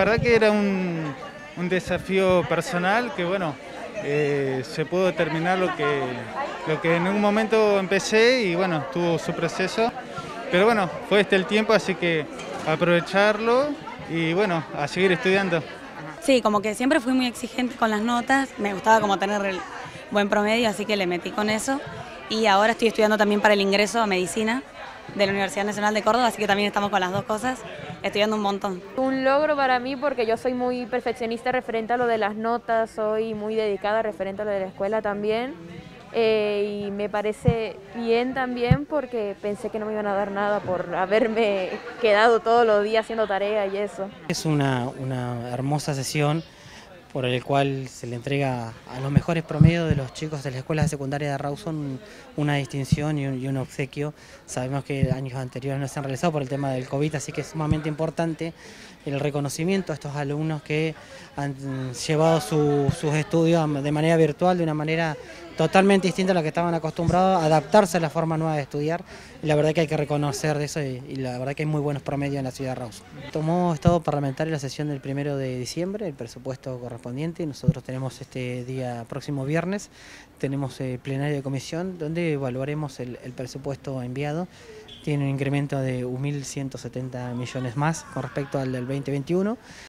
La verdad que era un, un desafío personal que bueno, eh, se pudo terminar lo que, lo que en un momento empecé y bueno, tuvo su proceso. Pero bueno, fue este el tiempo, así que aprovecharlo y bueno, a seguir estudiando. Sí, como que siempre fui muy exigente con las notas, me gustaba como tener el buen promedio, así que le metí con eso. Y ahora estoy estudiando también para el ingreso a medicina de la Universidad Nacional de Córdoba, así que también estamos con las dos cosas, estudiando un montón. Un logro para mí porque yo soy muy perfeccionista referente a lo de las notas, soy muy dedicada referente a lo de la escuela también. Eh, y me parece bien también porque pensé que no me iban a dar nada por haberme quedado todos los días haciendo tarea y eso. Es una, una hermosa sesión por el cual se le entrega a los mejores promedios de los chicos de la escuela secundaria de Rawson una distinción y un, obsequio. Sabemos que años anteriores no se han realizado por el tema del COVID, así que es sumamente importante el reconocimiento a estos alumnos que han llevado su, sus estudios de manera virtual, de una manera totalmente distinta a la que estaban acostumbrados, adaptarse a la forma nueva de estudiar. La verdad que hay que reconocer de eso y, la verdad que hay muy buenos promedios en la ciudad de Rawson. Tomó estado parlamentario la sesión del primero de diciembre, el presupuesto correspondiente. Nosotros tenemos este día próximo viernes, tenemos eh, plenario de comisión donde evaluaremos el, el presupuesto enviado tiene un incremento de 1.170 millones más con respecto al del 2021